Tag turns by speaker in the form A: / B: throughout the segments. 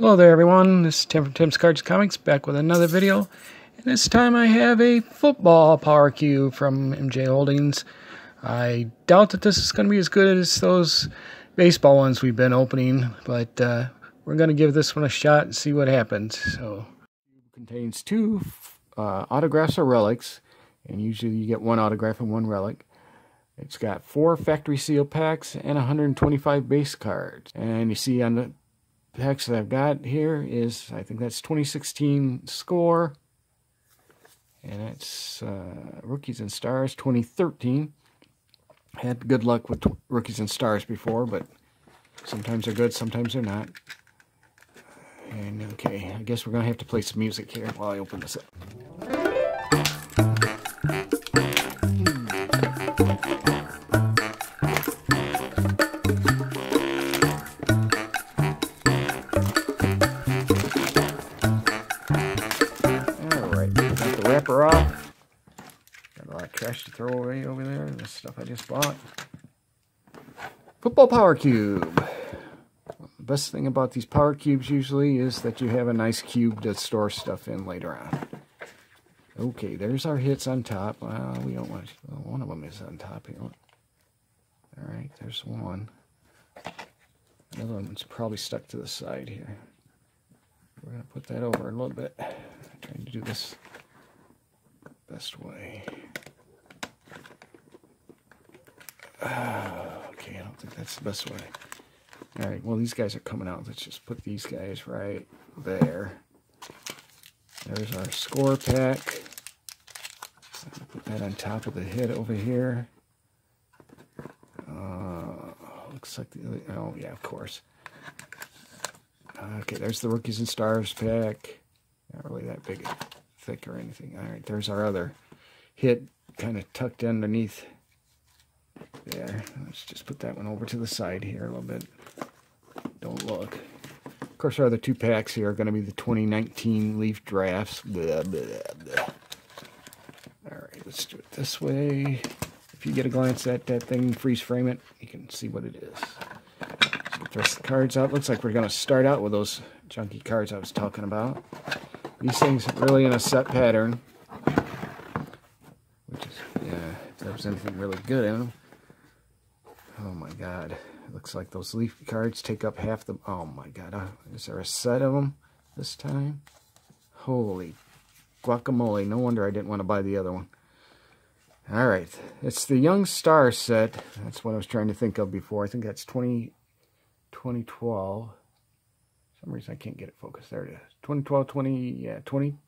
A: Hello there everyone, this is Tim from Tim's Cards Comics back with another video. And this time I have a football power cube from MJ Holdings. I doubt that this is going to be as good as those baseball ones we've been opening, but uh, we're going to give this one a shot and see what happens. So, it contains two uh, autographs or relics, and usually you get one autograph and one relic. It's got four factory seal packs and 125 base cards. And you see on the packs that I've got here is, I think that's 2016 score. And it's uh, Rookies and Stars 2013. Had good luck with Rookies and Stars before, but sometimes they're good, sometimes they're not. And okay, I guess we're going to have to play some music here while I open this up. Throw away over there. This stuff I just bought. Football Power Cube. The best thing about these Power Cubes usually is that you have a nice cube to store stuff in later on. Okay, there's our hits on top. Well, we don't want well, one of them is on top here. All right, there's one. Another one's probably stuck to the side here. We're going to put that over a little bit. I'm trying to do this best way. Okay, I don't think that's the best way. Alright, well these guys are coming out. Let's just put these guys right there. There's our score pack. Put that on top of the hit over here. Uh, looks like the other, oh yeah, of course. Okay, there's the Rookies and Stars pack. Not really that big thick or anything. All right, there's our other hit kind of tucked underneath there. Let's just put that one over to the side here a little bit. Don't look. Of course, our other two packs here are going to be the 2019 Leaf Drafts. Blah, blah, blah. All right, let's do it this way. If you get a glance at that thing, freeze frame it, you can see what it is. Get the cards out. Looks like we're going to start out with those junky cards I was talking about. These things really in a set pattern. Which is, yeah, if there's anything really good in them. Oh my god. It looks like those leaf cards take up half the... Oh my god. Uh, is there a set of them this time? Holy guacamole. No wonder I didn't want to buy the other one. Alright. It's the Young Star set. That's what I was trying to think of before. I think that's 20, 2012 some reason I can't get it focused. There it is. 2012, 20, yeah, 20.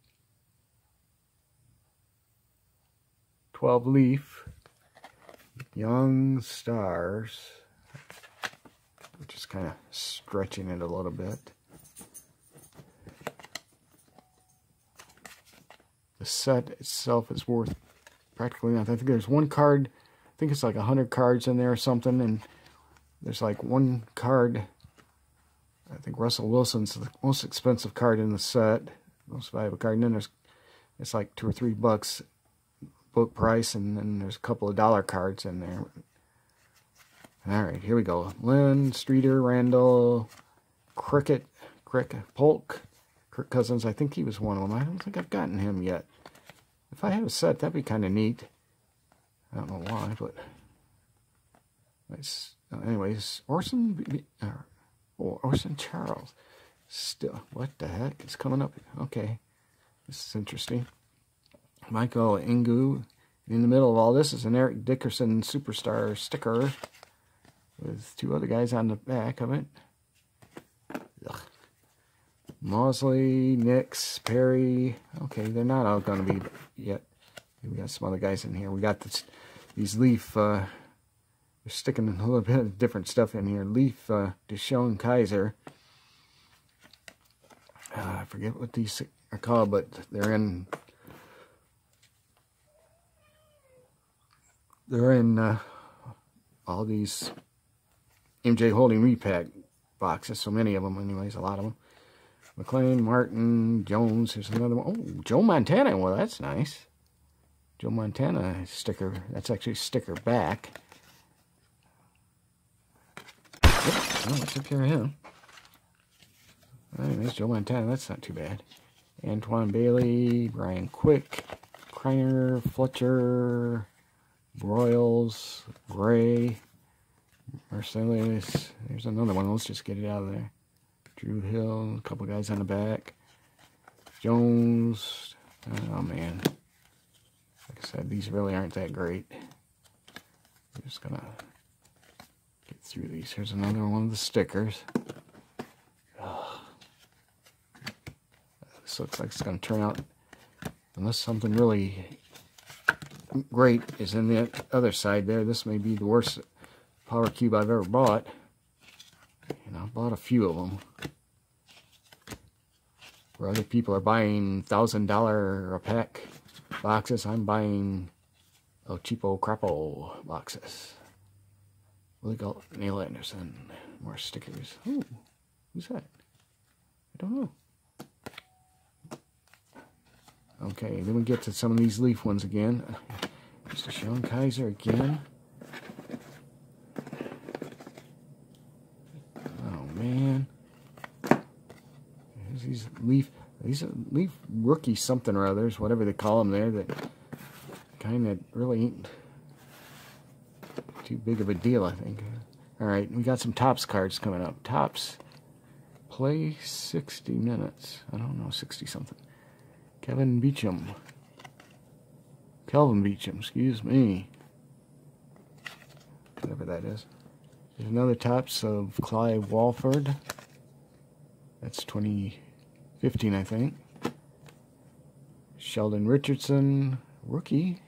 A: 12 leaf. Young stars. Is kind of stretching it a little bit. The set itself is worth practically nothing. I think there's one card, I think it's like 100 cards in there or something, and there's like one card I think Russell Wilson's the most expensive card in the set, most valuable card. And then there's it's like two or three bucks book price, and then there's a couple of dollar cards in there. All right, here we go. Lynn, Streeter, Randall, Cricket, Crick, Polk, Kirk Cousins. I think he was one of them. I don't think I've gotten him yet. If I had a set, that'd be kind of neat. I don't know why, but... Anyways, Orson... Or oh, Orson Charles. Still, what the heck is coming up? Okay, this is interesting. Michael Ingu. In the middle of all this is an Eric Dickerson Superstar sticker with two other guys on the back of it. Ugh. Mosley, Nix, Perry. Okay, they're not all going to be yet. We got some other guys in here. We got this, these leaf uh, they're sticking a little bit of different stuff in here. Leaf uh, DeShone Kizer. Uh, I forget what these are called, but they're in they're in uh, all these MJ Holding repack boxes. So many of them, anyways, a lot of them. McLean, Martin, Jones. Here's another one. Oh, Joe Montana. Well, that's nice. Joe Montana sticker. That's actually sticker back. I took care of him. there's Joe Montana. That's not too bad. Antoine Bailey, Brian Quick, Kreiner, Fletcher, Broyles, Gray, Marcellus. There's another one. Let's just get it out of there. Drew Hill, a couple guys on the back. Jones. Oh, man. Like I said, these really aren't that great. I'm just going to get through these. Here's another one of the stickers. This looks like it's going to turn out, unless something really great is in the other side there. This may be the worst power cube I've ever bought. And I've bought a few of them. Where other people are buying $1,000 a pack boxes, I'm buying El Cheapo Crapo boxes. Look at Neil Anderson. More stickers. Who's that? I don't know. Okay, then we get to some of these leaf ones again. Mr. Sean Kizer again. Oh man. There's these leaf these leaf rookie something or others, whatever they call them there, that kind of really ain't too big of a deal, I think. Alright, we got some Topps cards coming up. Topps play 60 minutes. I don't know, 60 something. Kevin Beecham. Kelvin Beecham, excuse me. Whatever that is. There's another Topps of Clive Walford. That's 2015, I think. Sheldon Richardson, rookie.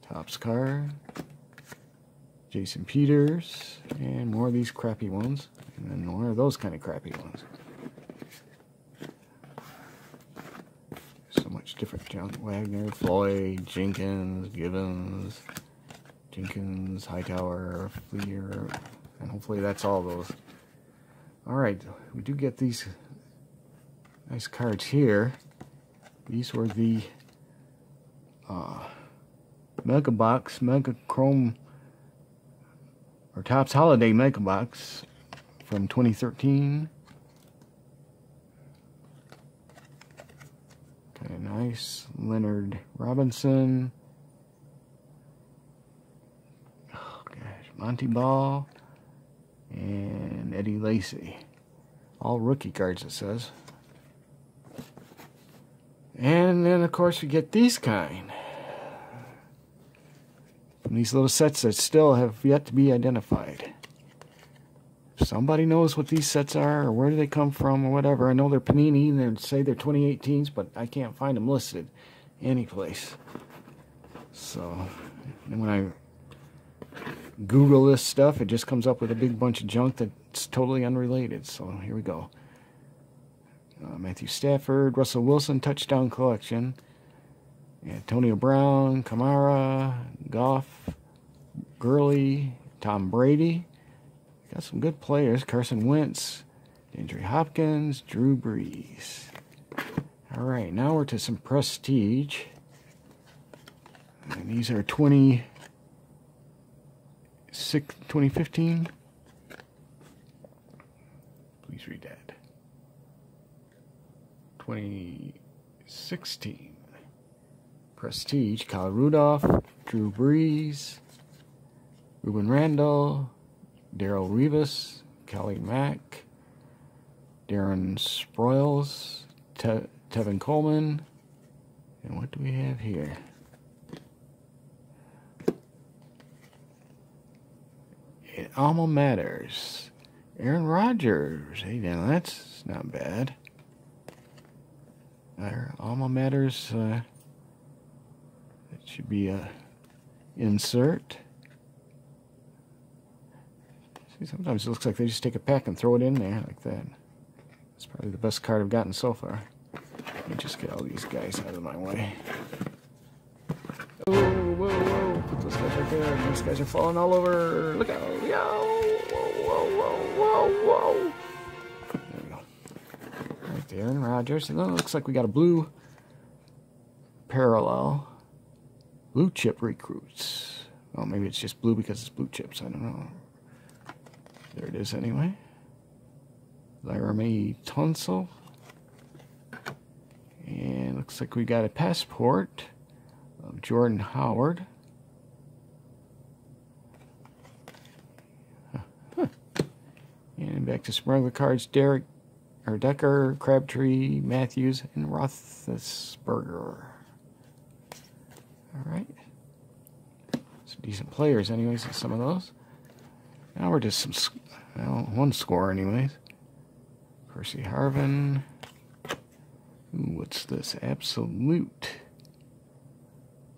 A: Topps car. Jason Peters, and more of these crappy ones. And then one of those kind of crappy ones. So much different junk. Wagner, Floyd, Jenkins, Gibbons, Jenkins, Hightower, Fleer, and hopefully that's all those. Alright, we do get these nice cards here. These were the uh, Mega Box, Mega Chrome, or Topps Holiday Mega Box from 2013. Okay, nice. Leonard Robinson. Oh, gosh. Montee Ball. And Eddie Lacy. All rookie cards, it says. And then, of course, we get these kind. From these little sets that still have yet to be identified somebody knows what these sets are or where do they come from or whatever. I know they're Panini and they say they're 2018s, but I can't find them listed anyplace. So, and when I Google this stuff, it just comes up with a big bunch of junk that's totally unrelated. So here we go. Uh, Matthew Stafford, Russell Wilson touchdown collection, Antonio Brown, Kamara, Goff, Gurley, Tom Brady, Got some good players. Carson Wentz, DeAndre Hopkins, Drew Brees. All right, now we're to some prestige. And these are 20, 2015. Please read that. 2016. Prestige, Kyle Rudolph, Drew Brees, Ruben Randle, Darrelle Revis, Kelly Mack, Darren Sproles, Te Tevin Coleman, and what do we have here? It Alma Matters. Aaron Rodgers. Hey, now that's not bad. Our Alma Matters. Uh, it should be a insert. See, sometimes it looks like they just take a pack and throw it in there like that. That's probably the best card I've gotten so far. Let me just get all these guys out of my way. Whoa, whoa, whoa. Put those guys right there. These guys are falling all over. Look out. Yo. Whoa, whoa, whoa, whoa, whoa. There we go. Right there. And Rodgers. And then it looks like we got a blue parallel. Blue chip recruits. Oh, maybe it's just blue because it's blue chips. I don't know. There it is anyway. Laremy Tunsil. And looks like we got a passport of Jordan Howard. Huh. And back to smuggler cards, Derek or Decker, Crabtree, Matthews, and Roethlisberger. All right. Some decent players, anyways, in some of those. Now we're just some, well, one score, anyways. Percy Harvin. Ooh, what's this? Absolute.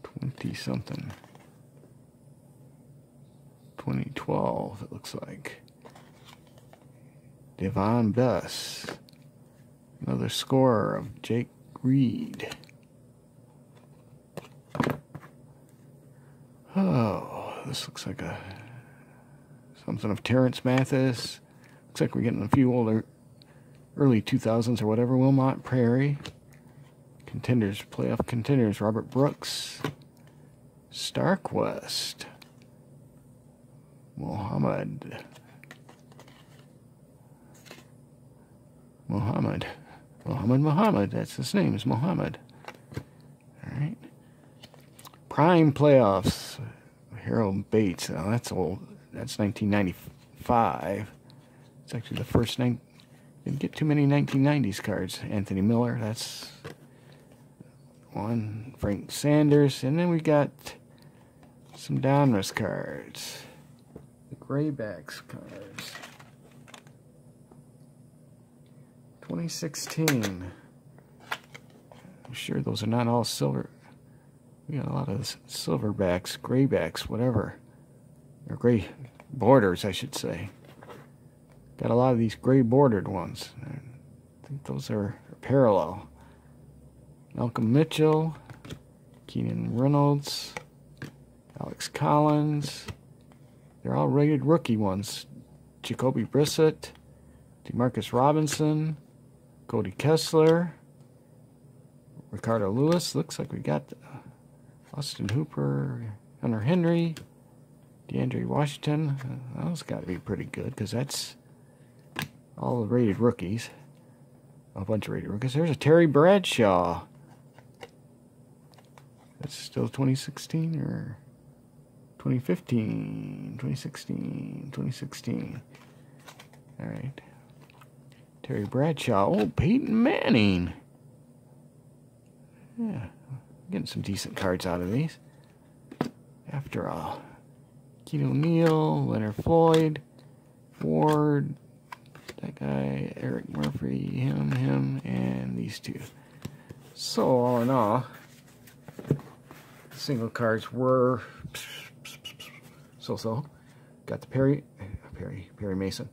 A: 20 something. 2012, it looks like. Davone Bess. Another score of Jake Reed. Oh, this looks like a something of Terance Mathis. Looks like we're getting a few older, early 2000s or whatever. Wilmont Perry. Contenders, playoff contenders. Robert Brooks. Starquest. Muhammad. Muhammad. Muhammad Muhammad. That's his name, is Muhammad. Alright. Prime playoffs. Harold Bates. Oh, that's old. That's 1995. It's actually the first nine. Didn't get too many 1990s cards. Anthony Miller. That's one. Frank Sanders. And then we got some Donruss cards. The Graybacks cards. 2016. I'm sure those are not all silver. We got a lot of silverbacks, graybacks, whatever. Or gray borders, I should say. Got a lot of these gray bordered ones. I think those are parallel. Malcolm Mitchell, Keenan Reynolds, Alex Collins. They're all rated rookie ones. Jacoby Brissett, Demarcus Robinson, Cody Kessler, Ricardo Louis. Looks like we got uh, Austin Hooper, Hunter Henry, DeAndre Washington. that's got to be pretty good because that's all the rated rookies. A bunch of rated rookies. There's a Terry Bradshaw. That's still 2016 or 2015, 2016, 2016. All right. Terry Bradshaw. Oh, Peyton Manning. Yeah, getting some decent cards out of these. After all. Keith O'Neill, Leonard Floyd, Ford, that guy, Eric Murphy, him, him, and these two. So, all in all, single cards were so-so. Got the Perry, Perry, Perry Mason.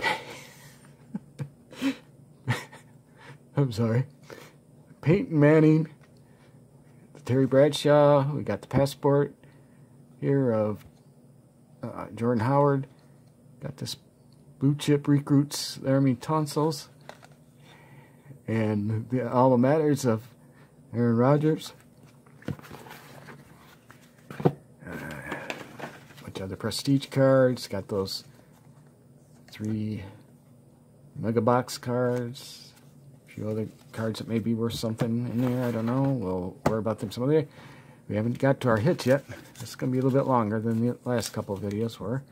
A: I'm sorry. Peyton Manning, Terry Bradshaw. We got the passport here of uh, Jordan Howard. Got this blue chip recruits Laremy Tunsils. And the alma maters of Aaron Rodgers. Uh, bunch of other prestige cards. Got those three mega box cards A few other cards that may be worth something in there. I don't know. We'll worry about them some other day. We haven't got to our hits yet. It's going to be a little bit longer than the last couple of videos were.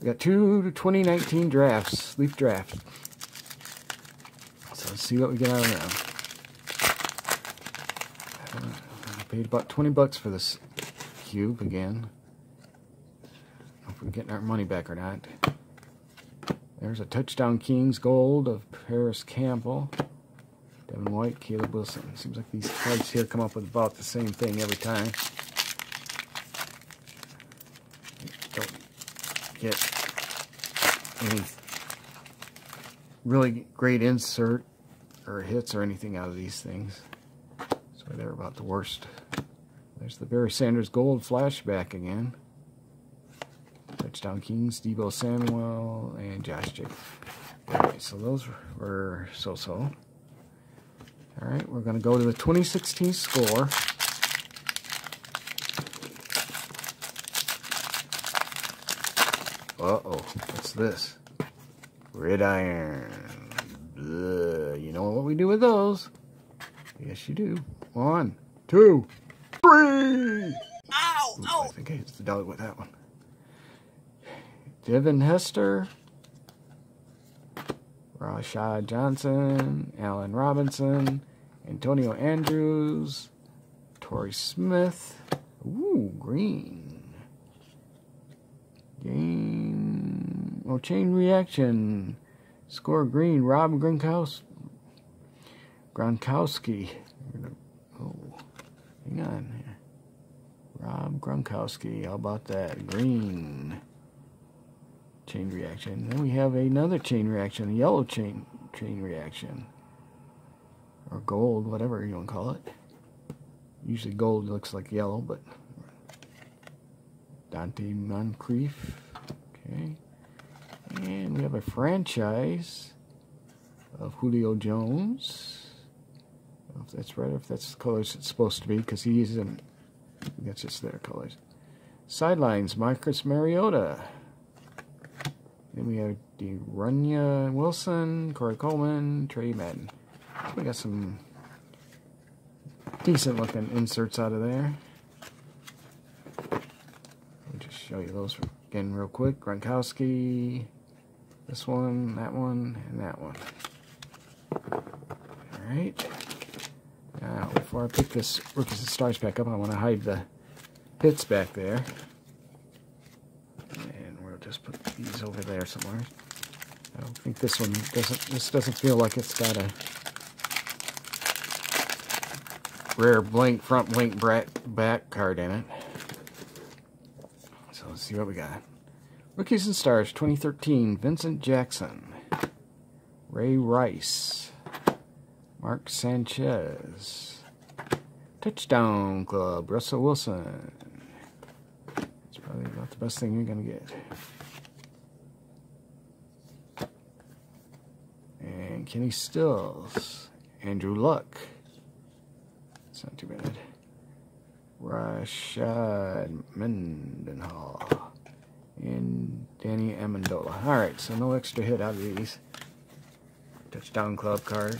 A: We got two 2019 drafts, leaf drafts. So let's see what we get out of them. I uh, paid about 20 bucks for this cube again. if we're getting our money back or not. There's a Touchdown Kings gold of Parris Campbell. Devin White, Caleb Wilson. Seems like these cards here come up with about the same thing every time. Don't get any really great insert or hits or anything out of these things. So they're about the worst. There's the Barry Sanders gold flashback again. Touchdown Kings, Deebo Samuel, and Josh Jacobs. Alright, so those were so-so. Alright, we're going to go to the 2016 score. Uh-oh. What's this? Gridiron. You know what we do with those? Yes, you do. One, two, three! Ow! Ooh, ow! I think I hit the dog with that one. Devin Hester. Rashad Johnson. Allen Robinson. Antonio Andrews. Torrey Smith. Ooh, green. Game. Oh, chain reaction. Score green. Rob Gronkowski. Gronkowski. Oh, hang on. Rob Gronkowski. How about that? Green. Chain reaction. Then we have another chain reaction. A yellow chain chain reaction. Or gold, whatever you want to call it. Usually gold looks like yellow, but Donte Moncrief. Okay. And we have a franchise of Julio Jones. if that's right, if that's the colors it's supposed to be, because he is in, that's just their colors. Sidelines, Marcus Mariota. Then we have De'Runnya Wilson, Corey Coleman, Tre Madden. We got some decent looking inserts out of there. Let me just show you those again real quick. Gronkowski, this one, that one, and that one. Alright. Now, before I pick this Rookies and Stars back up, I want to hide the pits back there. And we'll just put these over there somewhere. I don't think this one doesn't, this doesn't feel like it's got a rare blank front blank back card in it. So let's see what we got. Rookies and Stars 2013, Vincent Jackson, Ray Rice, Mark Sanchez, Touchdown Club, Russell Wilson. It's probably not the best thing you're going to get. And Kenny Stills, Andrew Luck. It's not too bad. Rashard Mendenhall and Danny Amendola. All right, so no extra hit out of these. Touchdown club card.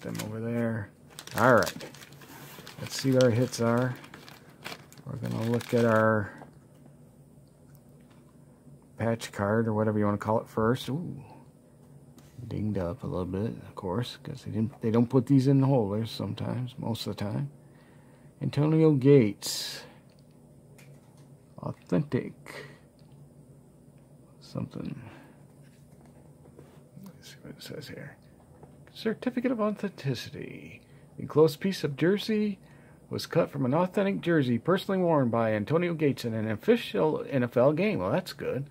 A: Put them over there. All right. Let's see what our hits are. We're going to look at our patch card or whatever you want to call it first. Ooh dinged up a little bit, of course, because they didn't they don't put these in the holders sometimes, most of the time. Antonio Gates. Authentic. Something. Let's see what it says here. Certificate of authenticity. The enclosed piece of jersey was cut from an authentic jersey personally worn by Antonio Gates in an official NFL game. Well, that's good.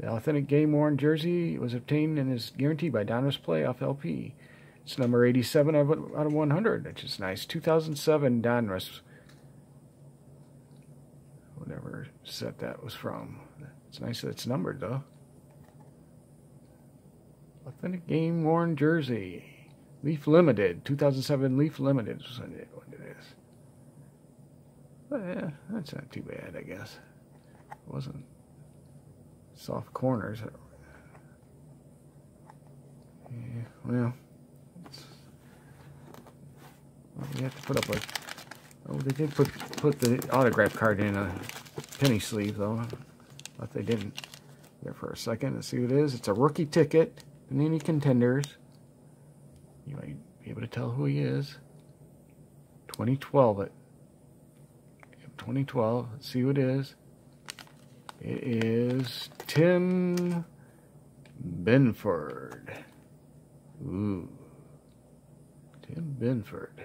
A: The authentic game worn jersey was obtained and is guaranteed by Donruss Playoff LP. It's number 87 out of 100, which is nice. 2007 Donruss. Whatever set that was from. It's nice that it's numbered, though. Authentic game worn jersey. Leaf Limited. 2007 Leaf Limited is what it is. But yeah, that's not too bad, I guess. It wasn't soft corners. Yeah, well, you have to put up a. Oh, they did put put the autograph card in a penny sleeve though. But they didn't. There for a second. Let's see what it is. It's a rookie ticket. Panini contenders. You might be able to tell who he is. 2012 it. 2012. Let's see who it is. It is Tim Benford. Ooh. Tim Benford.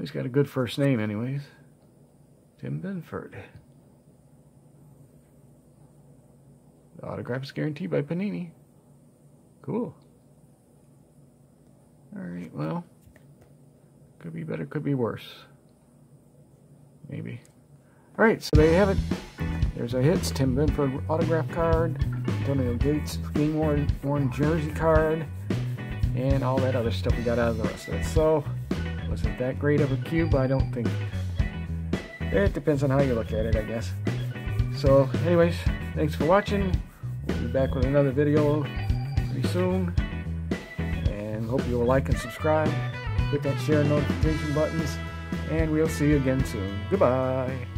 A: He's got a good first name anyways. Tim Benford. The autograph is guaranteed by Panini. Cool. Alright, well. Could be better, could be worse. Maybe. Alright, so there you have it. There's our hits, Tim Benford autograph card, Antonio Gates game worn, worn jersey card, and all that other stuff we got out of the rest of it. So, was it that great of a cube? I don't think. It depends on how you look at it, I guess. So, anyways, Thanks for watching. We'll be back with another video pretty soon. And hope you will like and subscribe. Hit that share notification buttons. And we'll see you again soon. Goodbye.